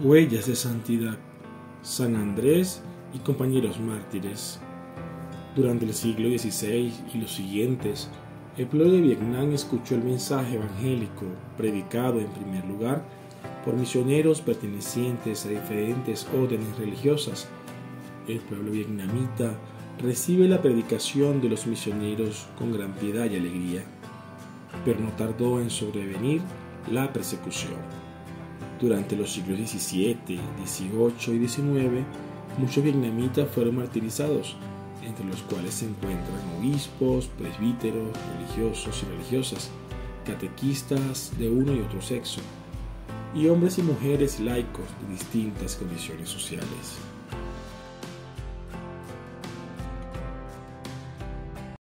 Huellas de Santidad, San Andrés y compañeros mártires. Durante el siglo XVI y los siguientes, el pueblo de Vietnam escuchó el mensaje evangélico predicado en primer lugar por misioneros pertenecientes a diferentes órdenes religiosas. El pueblo vietnamita recibe la predicación de los misioneros con gran piedad y alegría, pero no tardó en sobrevenir la persecución. Durante los siglos XVII, XVIII y XIX, muchos vietnamitas fueron martirizados, entre los cuales se encuentran obispos, presbíteros, religiosos y religiosas, catequistas de uno y otro sexo, y hombres y mujeres laicos de distintas condiciones sociales.